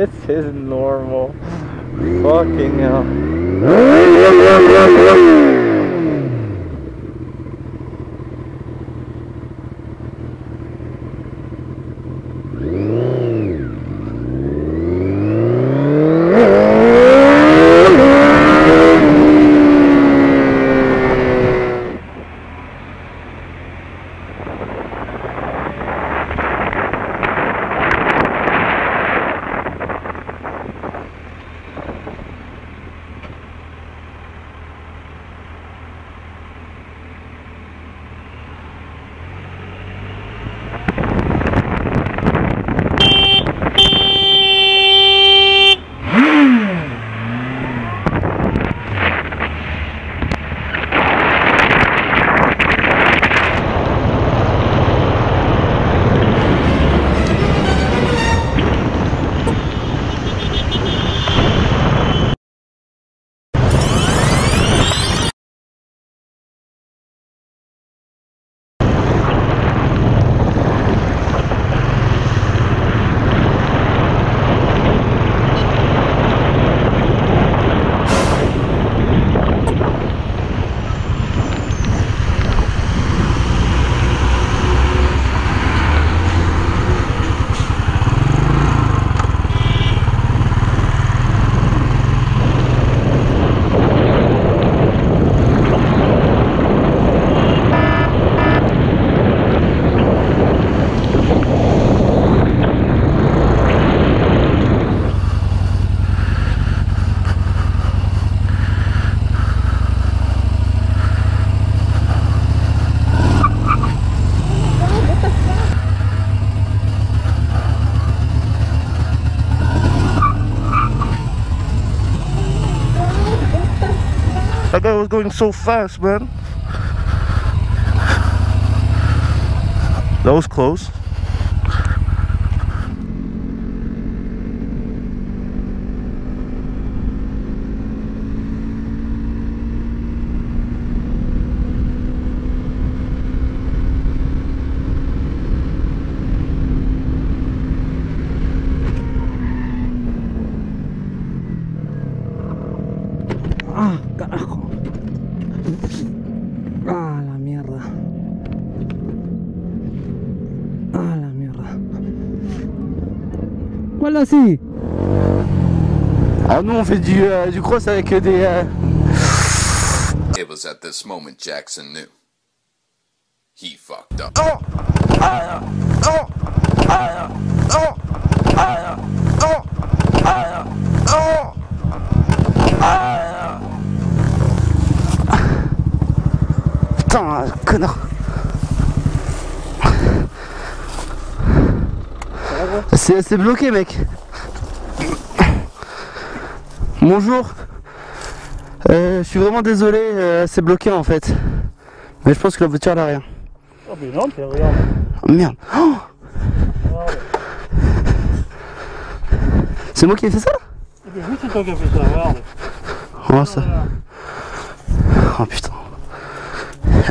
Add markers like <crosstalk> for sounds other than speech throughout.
this is normal. Fucking hell. <laughs> That guy was going so fast, man. That was close. ¿Cuál así? Ah, nous on fait du, euh, du cross avec des. euh, It was at this moment Jackson knew. He fucked up. Oh Ah Oh Ah Oh Ah Oh Ah Oh Ah Putain, connard C'est c'est bloqué, mec. Bonjour. Euh, je suis vraiment désolé, euh, c'est bloqué en fait. Mais je pense que la voiture elle a rien. Oh mais non, t'es regarde. Oh, merde. Oh c'est moi qui ai fait ça? C'est juste toi qui as fait ça, regarde. Oh ça. Oh putain.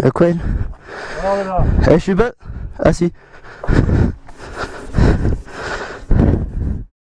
Euh, quoi elle? Regarde là. Eh, je suis bas. Ah si.